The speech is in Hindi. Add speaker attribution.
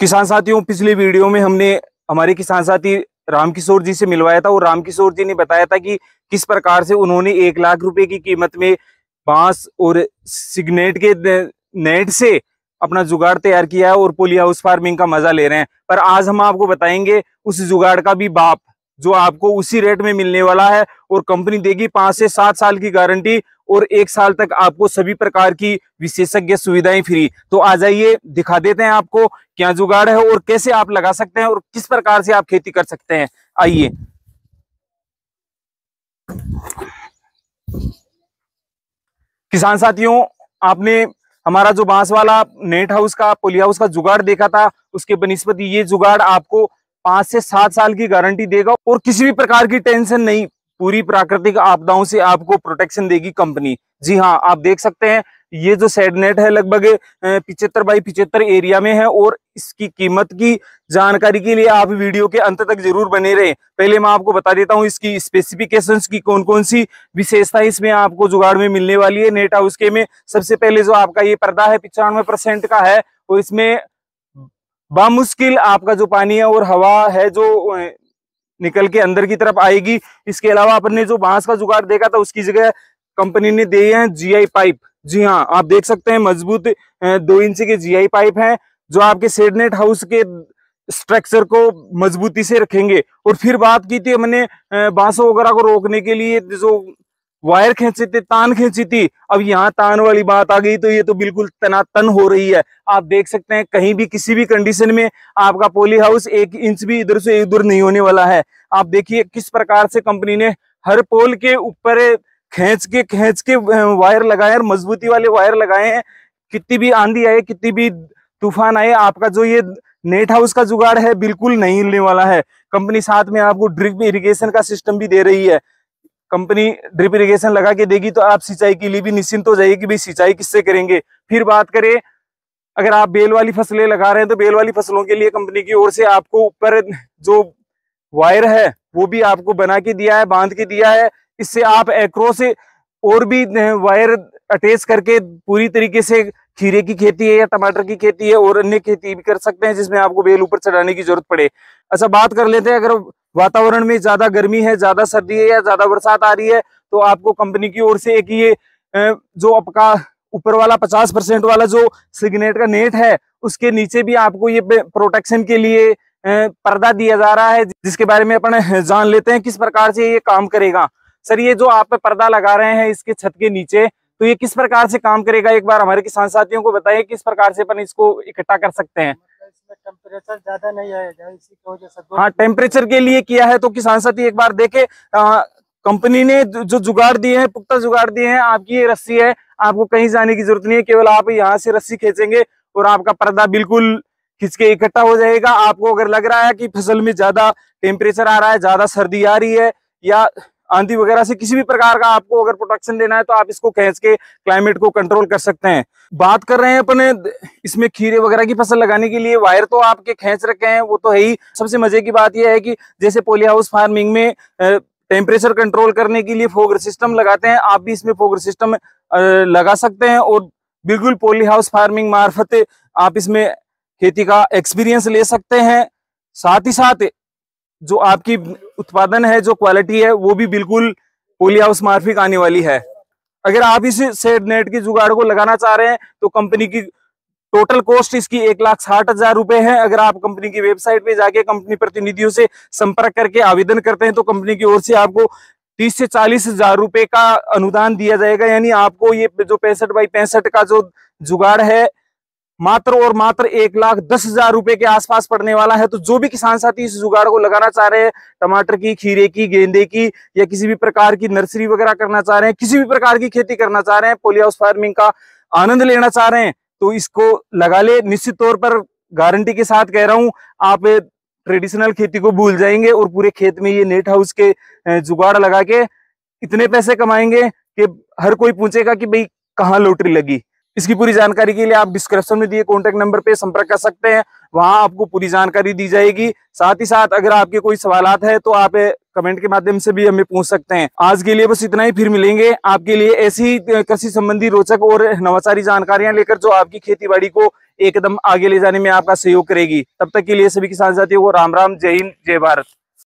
Speaker 1: किसान साथियों, पिछले वीडियो में हमने हमारे किसान साथी रामकिशोर जी से मिलवाया था और रामकिशोर जी ने बताया था कि किस प्रकार से उन्होंने एक लाख रुपए की कीमत में बाँस और सिग्नेट के नेट से अपना जुगाड़ तैयार किया है और पोली हाउस फ़ार्मिंग का मज़ा ले रहे हैं। पर आज हम आपको बताएँगे उस जुगाड़ का भी बाप, जो आपको उसी रेट में मिलने वाला है और कंपनी देगी पाँच से सात साल की गारंटी और एक साल तक आपको सभी प्रकार की विशेषज्ञ सुविधाएँ फ्री। तो आ जाइए, दिखा देते हैं आपको क्या जुगाड़ है और कैसे आप लगा सकते हैं और किस प्रकार से आप खेती कर सकते हैं। आइए। किसान साथियों, आपने हमारा जो बाँस वाला नेट हाउस का पोली हाउस का जुगाड़ देखा था, उसके बनस्पति ये जुगाड़ आपको पाँच से सात साल की गारंटी देगा और किसी भी प्रकार की टेंशन नहीं। पूरी प्राकृतिक आपदाओं से आपको प्रोटेक्शन देगी कंपनी जी हाँ आप देख सकते हैं, ये जो सेड नेट है लगभग पिछहत्तर बाई पिछहत्तर एरिया में है और इसकी कीमत की जानकारी के लिए आप वीडियो के अंत तक ज़रूर बने रहे। पहले मैं आपको बता देता हूँ, इसकी स्पेसिफिकेशंस की कौन कौन सी विशेषता इसमें आपको जुगाड़ में मिलने वाली है। नेट हाउस के में सबसे पहले जो आपका ये पर्दा है, पिचानवे परसेंट का है, और इसमें बामुश्किल आपका जो पानी है और हवा है जो निकल के अंदर की तरफ़ आएगी। इसके अलावा अपने जो बाँस का जुगाड़ देखा था, उसकी जगह कंपनी ने दिए हैं जीआई पाइप जी हाँ आप देख सकते हैं मज़बूत दो इंच के जीआई पाइप हैं, जो आपके सेडनेट हाउस के स्ट्रक्चर को मजबूती से रखेंगे। और फिर बात की थी हमने बांसों वगैरह को रोकने के लिए, जो वायर खींची थी, तान खींची थी। अब यहाँ तान वाली बात आ गई तो ये तो बिल्कुल तनातन हो रही है। आप देख सकते हैं, कहीं भी किसी भी कंडीशन में आपका पोली हाउस एक इंच भी इधर से इधर नहीं होने वाला है। आप देखिए किस प्रकार से कंपनी ने हर पोल के ऊपर खींच के खींच के वायर लगाए और मजबूती वाले वायर लगाए हैं। कितनी भी आंधी आए, कितनी भी तूफ़ान आए, आपका जो ये नेट हाउस का जुगाड़ है, बिल्कुल नहीं हिलने वाला है। कंपनी साथ में आपको ड्रिप इरिगेशन का सिस्टम भी दे रही है। कंपनी ड्रिप इरिगेशन लगा के देगी तो आप सिंचाई के लिए भी निश्चिंत हो जाएगी भाई सिंचाई किससे करेंगे। फिर बात करें, अगर आप बेल वाली फ़सलें लगा रहे हैं तो बेल वाली फ़सलों के लिए कंपनी की ओर से आपको ऊपर जो वायर है, वो भी आपको बना के दिया है, बाँध के दिया है। इससे आप एक्रो से और भी वायर अटैच करके पूरी तरीके से खीरे की खेती है या टमाटर की खेती है और अन्य खेती भी कर सकते हैं जिसमें आपको बेल ऊपर चढ़ाने की ज़रूरत पड़े। अच्छा बात कर लेते हैं, अगर वातावरण में ज़्यादा गर्मी है, ज़्यादा सर्दी है या ज़्यादा बरसात आ रही है तो आपको कंपनी की ओर से एक ये जो आपका ऊपर वाला पचास परसेंट वाला जो सिग्नेट का नेट है, उसके नीचे भी आपको ये प्रोटेक्शन के लिए पर्दा दिया जा रहा है, जिसके बारे में अपन जान लेते हैं किस प्रकार से ये काम करेगा। सर, ये जो आप पर्दा लगा रहे हैं इसके छत के नीचे तो ये किस प्रकार से काम करेगा? एक बार हमारे किसान साथियों को बताइए किस प्रकार से अपन इसको इकट्ठा कर सकते हैं।
Speaker 2: टेम्परेचर ज़्यादा नहीं आएगा इसी की वजह से
Speaker 1: हाँ टेम्परेचर के लिए किया है तो किसान साथी एक बार देखे कंपनी ने जो जुगाड़ दिए हैं पुख्ता जुगाड़ दिए हैं आपकी ये रस्सी है आपको कहीं जाने की ज़रूरत नहीं है केवल आप यहाँ से रस्सी खींचेंगे और आपका पर्दा बिल्कुल खींच के इकट्ठा हो जाएगा। आपको अगर लग रहा है कि फ़सल में ज़्यादा टेम्परेचर आ रहा है ज़्यादा सर्दी आ रही है या आंधी वगैरह से किसी भी प्रकार का आपको अगर प्रोटेक्शन देना है तो आप इसको खींच के क्लाइमेट को कंट्रोल कर सकते हैं। बात कर रहे हैं अपने, इसमें खीरे वगैरह की फ़सल लगाने के लिए वायर तो आपके खींच रखे हैं, वो तो है ही। सबसे मज़े की बात यह है कि जैसे पोली हाउस फ़ार्मिंग में टेम्परेचर कंट्रोल करने के लिए फोगर सिस्टम लगाते हैं, आप भी इसमें फोगर सिस्टम लगा सकते हैं और बिल्कुल पोली हाउस फ़ार्मिंग मार्फत आप इसमें खेती का एक्सपीरियंस ले सकते हैं। साथ ही साथ जो आपकी उत्पादन है, जो क्वालिटी है, वो भी बिल्कुल पोली हाउस मार्फिक आने वाली है। अगर आप इस सेड नेट की जुगाड़ को लगाना चाह रहे हैं तो कंपनी की टोटल कॉस्ट इसकी एक लाख साठ हज़ार रुपए है। अगर आप कंपनी की वेबसाइट पे जाके कंपनी प्रतिनिधियों से संपर्क करके आवेदन करते हैं तो कंपनी की ओर से आपको तीस से चालीस हज़ार रुपए का अनुदान दिया जाएगा। यानी आपको ये जो पैंसठ बाई पैंसठ का जो जुगाड़ है मात्र और मात्र एक लाख दस हज़ार रुपए के आसपास पड़ने वाला है। तो जो भी किसान साथी इस जुगाड़ को लगाना चाह रहे हैं, टमाटर की, खीरे की, गेंदे की, या किसी भी प्रकार की नर्सरी वगैरह करना चाह रहे हैं, किसी भी प्रकार की खेती करना चाह रहे हैं पोली हाउस फ़ार्मिंग का आनंद लेना चाह रहे हैं तो इसको लगा ले। निश्चित तौर पर गारंटी के साथ कह रहा हूँ, आप ट्रेडिशनल खेती को भूल जाएँगे और पूरे खेत में ये नेट हाउस के जुगाड़ लगा के इतने पैसे कमाएँगे कि हर कोई पूछेगा कि भाई कहाँ लॉटरी लगी? इसकी पूरी जानकारी के लिए आप डिस्क्रिप्शन में दिए कॉन्टेक्ट नंबर पे संपर्क कर सकते हैं। वहाँ आपको पूरी जानकारी दी जाएगी। साथ ही साथ अगर आपके कोई सवाल है तो आप कमेंट के माध्यम से भी हमें पूछ सकते हैं। आज के लिए बस इतना ही। फिर मिलेंगे आपके लिए ऐसी कृषि संबंधी रोचक और नवाचारी जानकारियाँ लेकर, जो आपकी खेती को एकदम आगे ले जाने में आपका सहयोग करेगी। तब तक के लिए सभी किसान साथियों को राम राम। जय हिंद, जय भारत।